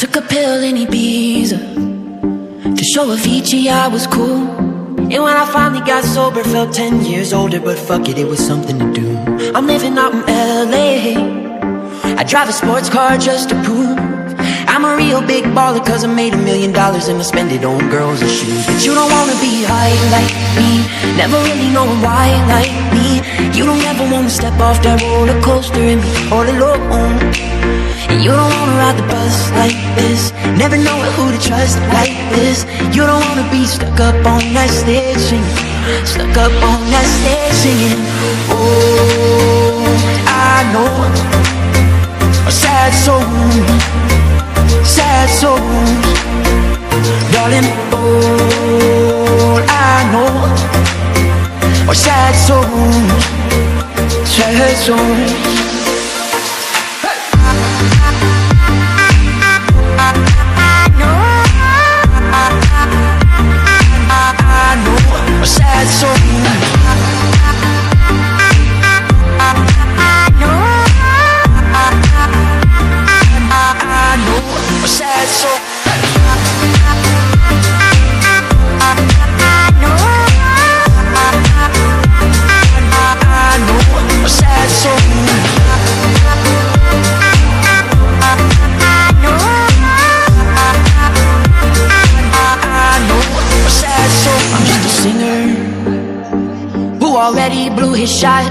Took a pill in Ibiza To show Avicii I was cool And when I finally got sober Felt 10 years older But fuck it, it was something to do I'm living out in L.A. I drive a sports car just to prove I'm a real big baller Cause I made a million dollars And I spend it on girls and shoes But you don't wanna be high like me. Never really knowing why like me. You don't ever wanna step off that roller coaster And be all alone. And you don't wanna ride the bus like this. Never know who to trust like this. You don't wanna be stuck up on that stage singing. Stuck up on that stage singing. Oh, I know. A sad soul souls Darling, all I know Are sad souls Sad souls already blew his shot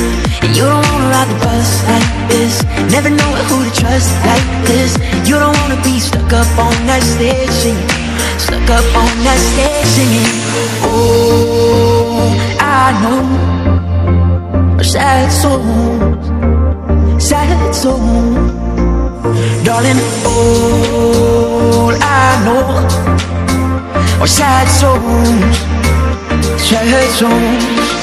you don't wanna ride the bus like this. Never know who to trust like this. You don't wanna be stuck up on that stage singing. Stuck up on that stage singing. Oh, I know. A sad soul Sad soul Darling, all I know Are sad souls. Sad souls